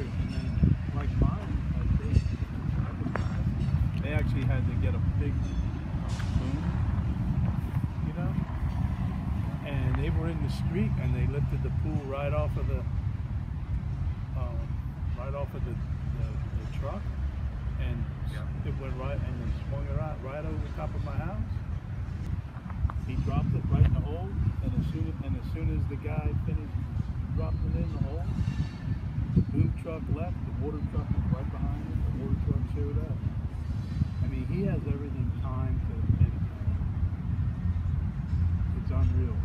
And then, like mine, like they, they actually had to get a big um, boom, you know? And they were in the street and they lifted the pool right off of the, um, right off of the, the, the truck. And yeah. it went right, and they swung it out right over the top of my house. He dropped it right in the hole, and as soon as, and as, soon as the guy finished dropping it in the hole, truck left. The water truck was right behind it. The water truck showed up. I mean, he has everything timed to a. It's unreal.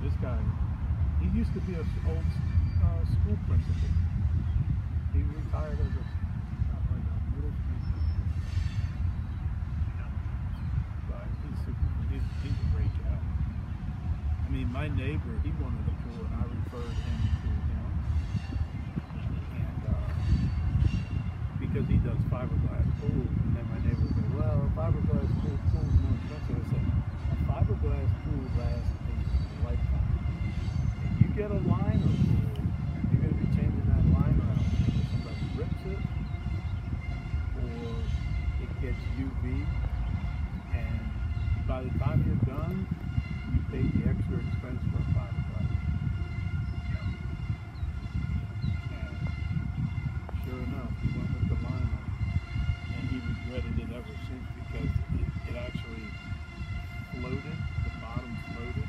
This guy, he used to be a s- old uh, school principal. He retired as a, my neighbor, he wanted a pool, and I referred him to him. And uh, because he does fiberglass pools, and then my neighbor said, "Well, a fiberglass pool pool's more expensive." I said, "A fiberglass pool lasts a lifetime. If you get a liner pool, you're going to be changing that liner out. Somebody rips it, or it gets UV, and by the time you're done, you pay the extra expense for a fiberglass. And sure enough, he went with the liner, and he regretted it ever since because it, it actually floated, the bottom floated,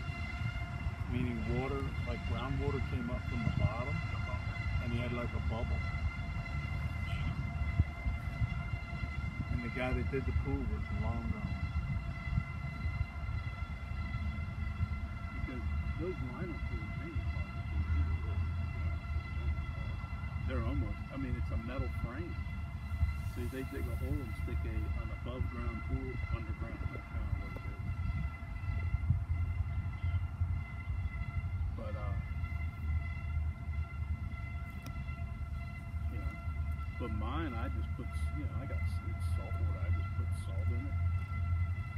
meaning water, like groundwater came up from the bottom, and he had like a bubble. And the guy that did the pool was long gone. Because those liner pools. They're almost, I mean, it's a metal frame. See, they dig a hole and stick a, an above ground pool underground. That's kind of what it is. But, uh, you know, but mine, I just put, you know, I got salt water. I just put salt in it.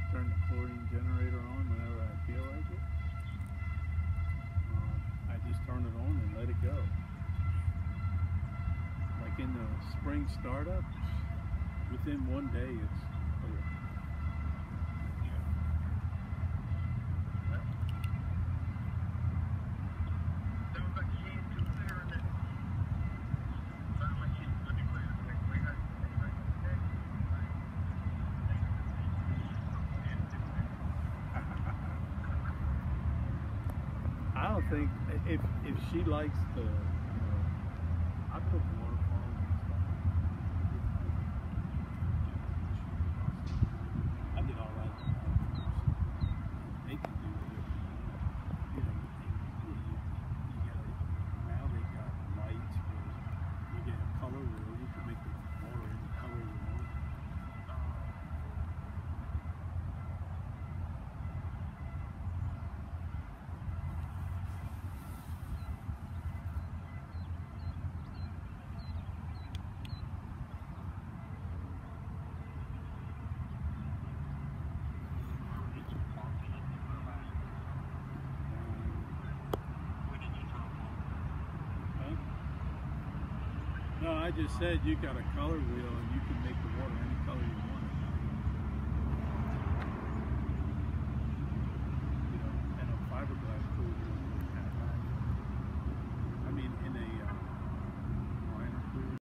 Turn the chlorine generator on whenever I feel like it. Um, I just turn it on and let it go. Like in the spring startup, within one day it's think if if she likes the, you know, I put waterfalls and stuff. I did all that. They can do it. You know, you, you, you get a, now they got lights where you get a color wheel. You can make the water any color you want. Huh? No, I just said you got a color wheel and you can make the water any color you want.